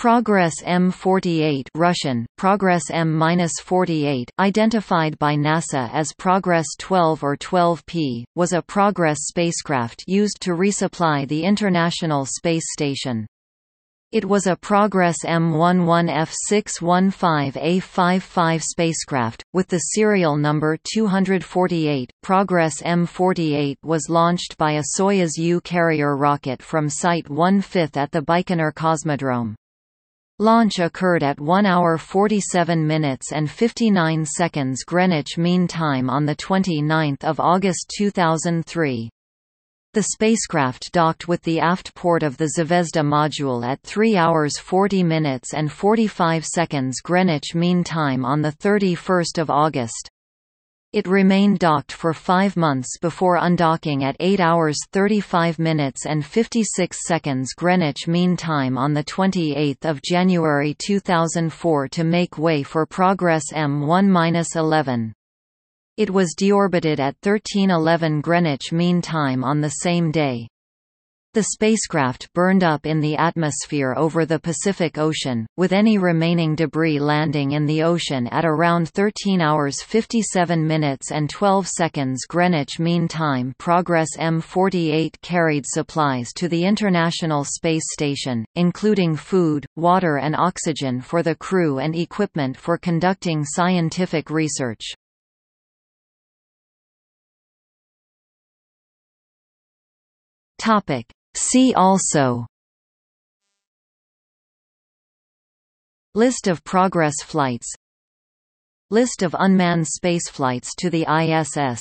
Progress M48 Russian, Progress M-48, identified by NASA as Progress 12 or 12P, was a Progress spacecraft used to resupply the International Space Station. It was a Progress M11F615A55 spacecraft, with the serial number 248. Progress M48 was launched by a Soyuz U carrier rocket from Site 1/5 at the Baikonur Cosmodrome. Launch occurred at 1 hour 47 minutes and 59 seconds Greenwich Mean Time on 29 August 2003. The spacecraft docked with the aft port of the Zvezda module at 3 hours 40 minutes and 45 seconds Greenwich Mean Time on 31 August. It remained docked for five months before undocking at 8 hours 35 minutes and 56 seconds Greenwich Mean Time on 28 January 2004 to make way for Progress M1-11. It was deorbited at 1311 Greenwich Mean Time on the same day. The spacecraft burned up in the atmosphere over the Pacific Ocean, with any remaining debris landing in the ocean at around 13 hours 57 minutes and 12 seconds Greenwich Mean Time. Progress M48 carried supplies to the International Space Station, including food, water and oxygen for the crew and equipment for conducting scientific research. Topic See also List of Progress flights List of unmanned spaceflights to the ISS